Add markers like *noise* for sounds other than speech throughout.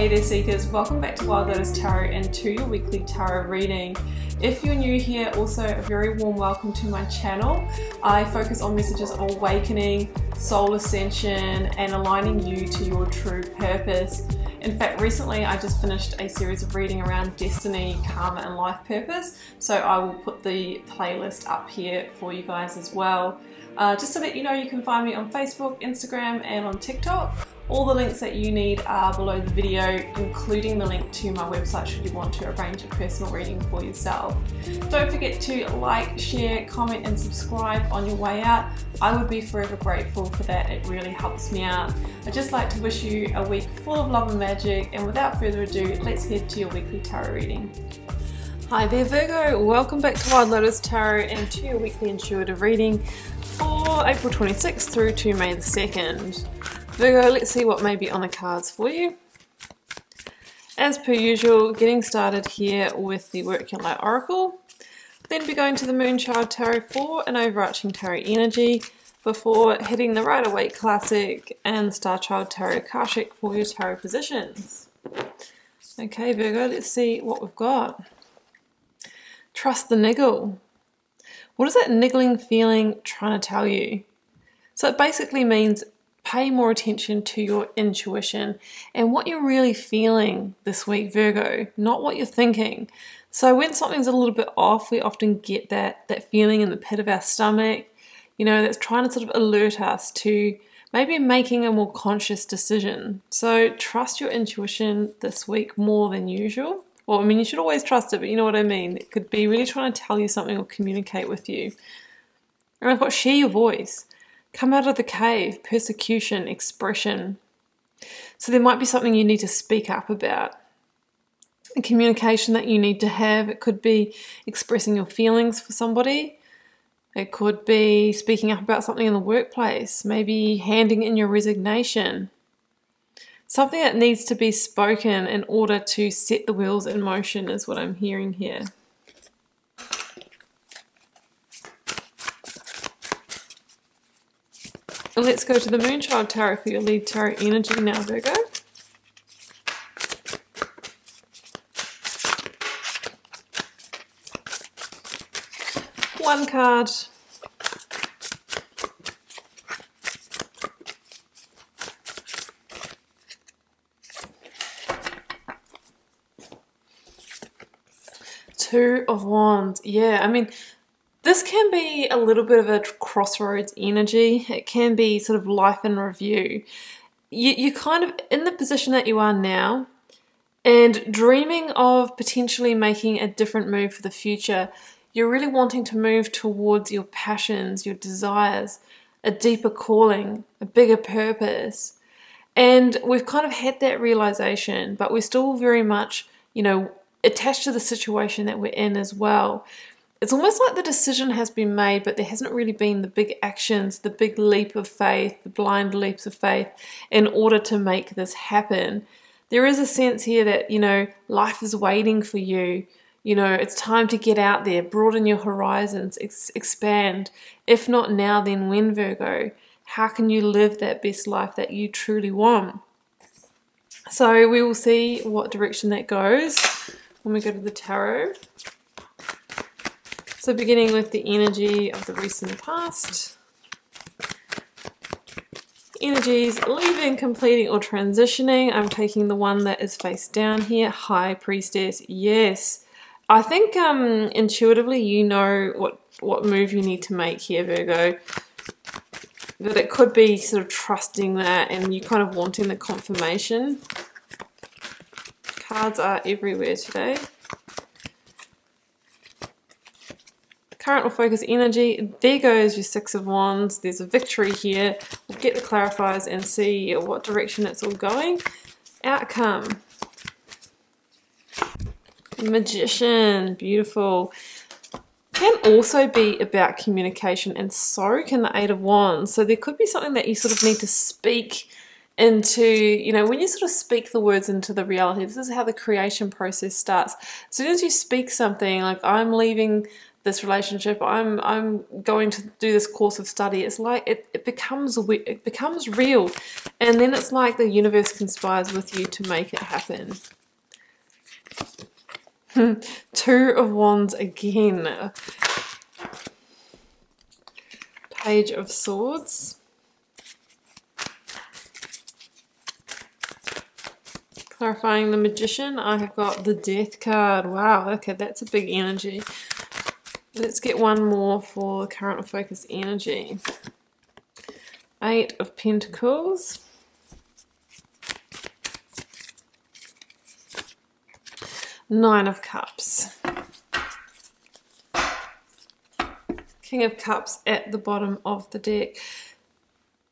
Hey there Seekers, welcome back to Wild Lotus Tarot and to your weekly tarot reading. If you're new here, also a very warm welcome to my channel. I focus on messages of awakening, soul ascension and aligning you to your true purpose. In fact, recently I just finished a series of reading around destiny, karma and life purpose, so I will put the playlist up here for you guys as well. Uh, just so that you know, you can find me on Facebook, Instagram and on TikTok. All the links that you need are below the video, including the link to my website should you want to arrange a personal reading for yourself. Don't forget to like, share, comment and subscribe on your way out. I would be forever grateful for that, it really helps me out. I'd just like to wish you a week full of love and magic and without further ado, let's head to your weekly tarot reading. Hi there Virgo, welcome back to Wild Lotus Tarot and to your weekly intuitive reading for April 26th through to May the 2nd. Virgo, let's see what may be on the cards for you. As per usual, getting started here with the Work Your Light Oracle. Then be going to the Moonchild Tarot for an overarching tarot energy before hitting the Rider Waite Classic and Star Child Tarot Akashic for your tarot positions. Okay, Virgo, let's see what we've got. Trust the niggle. What is that niggling feeling trying to tell you? So it basically means pay more attention to your intuition and what you're really feeling this week, Virgo, not what you're thinking. So when something's a little bit off, we often get that that feeling in the pit of our stomach, you know, that's trying to sort of alert us to maybe making a more conscious decision. So trust your intuition this week more than usual. Well, I mean, you should always trust it, but you know what I mean. It could be really trying to tell you something or communicate with you. And I've got share your voice. Come out of the cave, persecution, expression. So there might be something you need to speak up about. A communication that you need to have. It could be expressing your feelings for somebody. It could be speaking up about something in the workplace, maybe handing in your resignation. Something that needs to be spoken in order to set the wheels in motion is what I'm hearing here. Let's go to the Moonchild Tarot for your lead tarot energy now, Virgo. One card. Two of Wands. Yeah, I mean, this can be a little bit of a crossroads energy. It can be sort of life in review. You, you're kind of in the position that you are now and dreaming of potentially making a different move for the future. You're really wanting to move towards your passions, your desires, a deeper calling, a bigger purpose. And we've kind of had that realization, but we're still very much, you know, attached to the situation that we're in as well it's almost like the decision has been made, but there hasn't really been the big actions, the big leap of faith, the blind leaps of faith in order to make this happen. There is a sense here that, you know, life is waiting for you. You know, it's time to get out there, broaden your horizons, ex- expand. If not now, then when, Virgo? How can you live that best life that you truly want? So we will see what direction that goes when we go to the tarot. So beginning with the energy of the recent past. Energies leaving, completing, or transitioning. I'm taking the one that is face down here. High Priestess. Yes. I think um, intuitively you know what, what move you need to make here, Virgo. That it could be sort of trusting that and you kind of wanting the confirmation. Cards are everywhere today. Current or focus energy. There goes your Six of Wands. There's a victory here. We'll get the clarifiers and see what direction it's all going. Outcome. Magician. Beautiful. Can also be about communication and so can the Eight of Wands. So there could be something that you sort of need to speak into, you know, when you sort of speak the words into the reality, this is how the creation process starts. As soon as you speak something like, I'm leaving this relationship. I'm I'm going to do this course of study. It's like it, it becomes it becomes real, and then it's like the universe conspires with you to make it happen. *laughs* Two of Wands again. Page of Swords. Clarifying the Magician, I have got the Death card. Wow, okay, that's a big energy. Let's get one more for current focus energy. Eight of Pentacles. Nine of Cups. King of Cups at the bottom of the deck.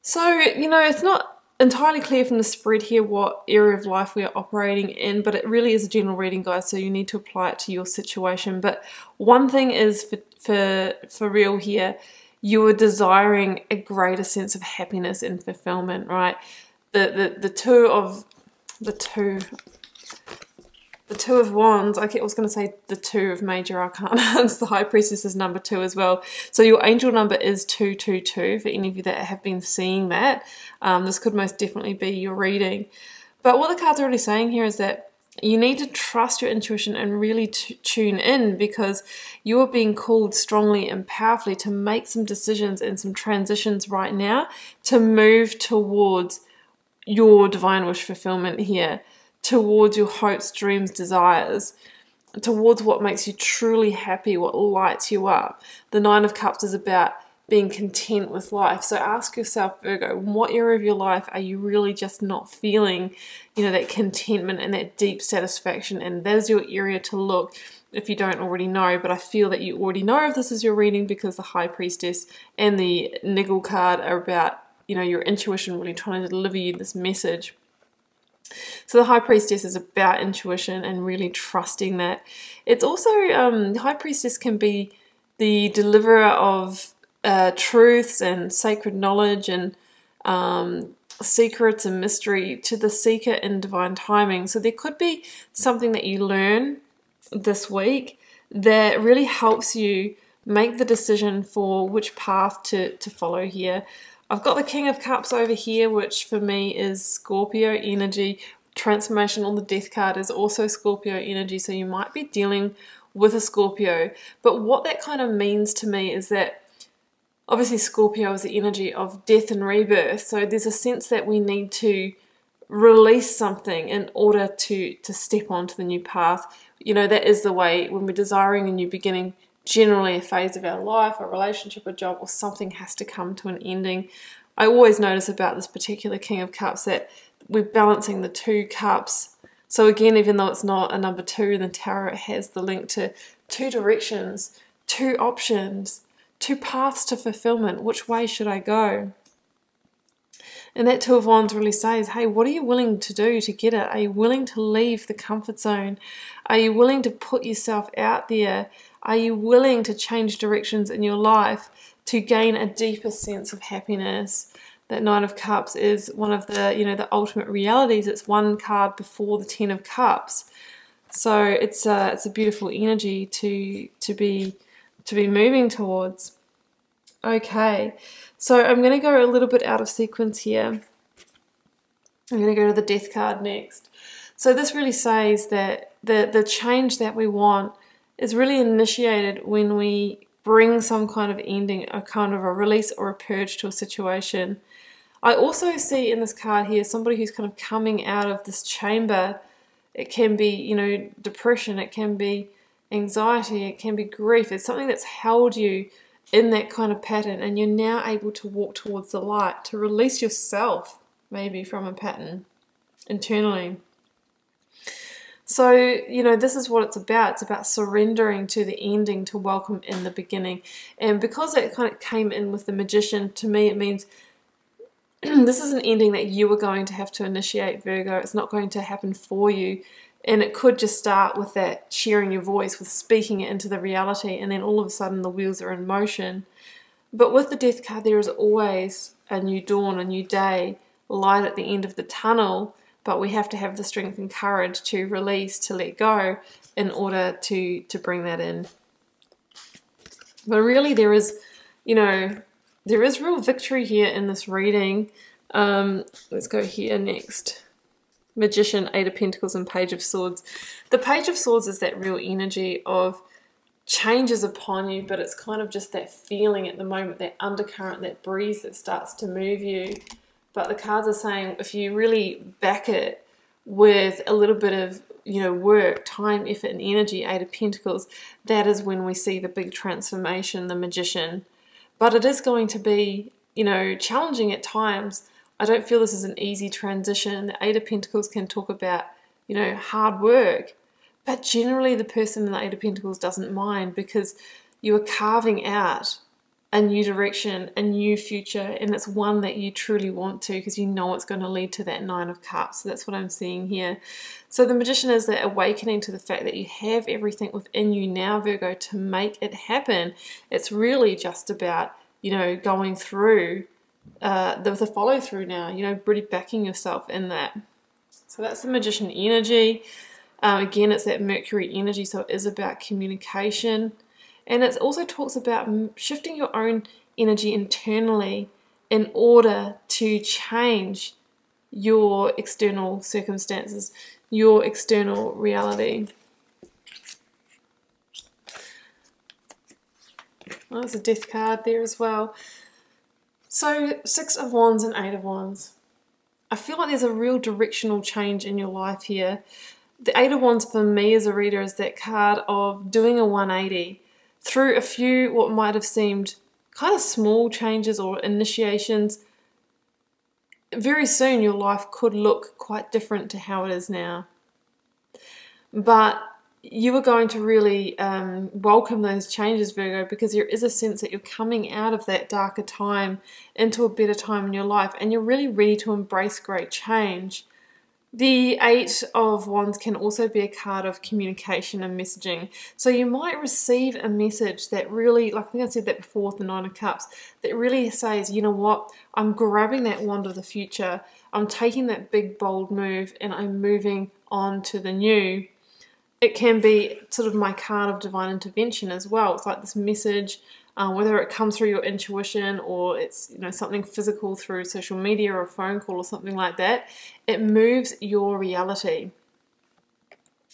So, you know, it's not entirely clear from the spread here what area of life we are operating in, but it really is a general reading, guys, so you need to apply it to your situation. But one thing is for, for, for real here, you are desiring a greater sense of happiness and fulfillment, right? The, the, the two of, the two, the Two of Wands, I was going to say the Two of Major Arcana, it's *laughs* the High Priestess is number two as well. So your angel number is 222 for any of you that have been seeing that. Um, this could most definitely be your reading. But what the cards are really saying here is that you need to trust your intuition and really tune in because you are being called strongly and powerfully to make some decisions and some transitions right now to move towards your divine wish fulfillment here towards your hopes, dreams, desires, towards what makes you truly happy, what lights you up. The Nine of Cups is about being content with life. So ask yourself, Virgo, what area of your life are you really just not feeling, you know, that contentment and that deep satisfaction? And that is your area to look if you don't already know, but I feel that you already know if this is your reading because the High Priestess and the Niggle card are about, you know, your intuition really trying to deliver you this message. So the High Priestess is about intuition and really trusting that. It's also, um, the High Priestess can be the deliverer of uh, truths and sacred knowledge and um, secrets and mystery to the seeker in divine timing. So there could be something that you learn this week that really helps you make the decision for which path to, to follow here. I've got the King of Cups over here, which for me is Scorpio energy. Transformation on the Death card is also Scorpio energy, so you might be dealing with a Scorpio. But what that kind of means to me is that obviously Scorpio is the energy of death and rebirth, so there's a sense that we need to release something in order to to step onto the new path. You know, that is the way when we're desiring a new beginning, generally a phase of our life, a relationship, a job, or something has to come to an ending. I always notice about this particular King of Cups that we're balancing the two cups. So again, even though it's not a number two in the tarot, it has the link to two directions, two options, two paths to fulfillment. Which way should I go? And that Two of Wands really says, hey, what are you willing to do to get it? Are you willing to leave the comfort zone? Are you willing to put yourself out there? Are you willing to change directions in your life to gain a deeper sense of happiness? That Nine of Cups is one of the, you know, the ultimate realities. It's one card before the Ten of Cups. So it's a, it's a beautiful energy to to be to be moving towards. Okay, so I'm going to go a little bit out of sequence here. I'm going to go to the Death card next. So this really says that the the change that we want is really initiated when we bring some kind of ending, a kind of a release or a purge to a situation. I also see in this card here somebody who's kind of coming out of this chamber. It can be, you know, depression, it can be anxiety, it can be grief. It's something that's held you in that kind of pattern, and you're now able to walk towards the light, to release yourself maybe from a pattern internally. So, you know, this is what it's about. It's about surrendering to the ending to welcome in the beginning. And because it kind of came in with the magician, to me, it means *clears throat* this is an ending that you are going to have to initiate, Virgo. It's not going to happen for you. And it could just start with that sharing your voice, with speaking it into the reality, and then all of a sudden the wheels are in motion. But with the death card, there is always a new dawn, a new day, light at the end of the tunnel but we have to have the strength and courage to release, to let go in order to, to bring that in. But really, there is, you know, there is real victory here in this reading. Um, let's go here next. Magician, Eight of Pentacles, and Page of Swords. The Page of Swords is that real energy of changes upon you, but it's kind of just that feeling at the moment, that undercurrent, that breeze that starts to move you. But the cards are saying if you really back it with a little bit of you know work, time, effort, and energy, Eight of Pentacles, that is when we see the big transformation, the magician. But it is going to be, you know, challenging at times I don't feel this is an easy transition. The Eight of Pentacles can talk about, you know, hard work, but generally the person in the Eight of Pentacles doesn't mind because you are carving out a new direction, a new future, and it's one that you truly want to because you know it's going to lead to that Nine of Cups. So that's what I'm seeing here. So the Magician is that awakening to the fact that you have everything within you now, Virgo, to make it happen. It's really just about, you know, going through uh, the, the follow through now, you know, really backing yourself in that. So that's the magician energy. Um, again, it's that Mercury energy, so it is about communication. And it also talks about shifting your own energy internally in order to change your external circumstances, your external reality. Well, there's a death card there as well. So, Six of Wands and Eight of Wands. I feel like there's a real directional change in your life here. The Eight of Wands for me as a reader is that card of doing a 180 through a few what might have seemed kind of small changes or initiations. Very soon your life could look quite different to how it is now. But you are going to really um, welcome those changes, Virgo, because there is a sense that you're coming out of that darker time into a better time in your life and you're really ready to embrace great change. The Eight of Wands can also be a card of communication and messaging. So you might receive a message that really, like I think I said that before with the Nine of Cups, that really says, you know what, I'm grabbing that wand of the future, I'm taking that big bold move and I'm moving on to the new it can be sort of my card of divine intervention as well. It's like this message, uh, whether it comes through your intuition or it's you know something physical through social media or a phone call or something like that. It moves your reality.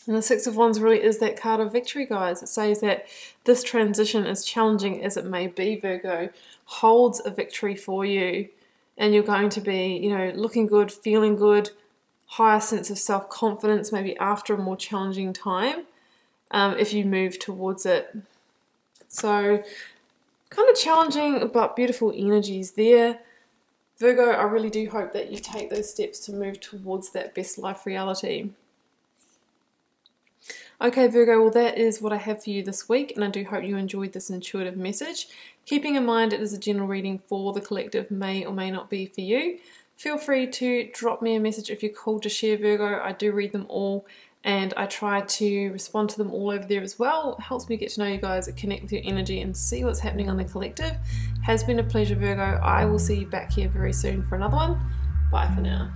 And the Six of Wands really is that card of victory, guys. It says that this transition, as challenging as it may be, Virgo, holds a victory for you. And you're going to be, you know, looking good, feeling good, higher sense of self confidence, maybe after a more challenging time, um, if you move towards it. So, kind of challenging but beautiful energies there. Virgo, I really do hope that you take those steps to move towards that best life reality. Okay, Virgo, well, that is what I have for you this week, and I do hope you enjoyed this intuitive message. Keeping in mind it is a general reading for the collective, may or may not be for you. Feel free to drop me a message if you're called to share Virgo. I do read them all and I try to respond to them all over there as well. It helps me get to know you guys, connect with your energy, and see what's happening on the collective. Has been a pleasure, Virgo. I will see you back here very soon for another one. Bye for now.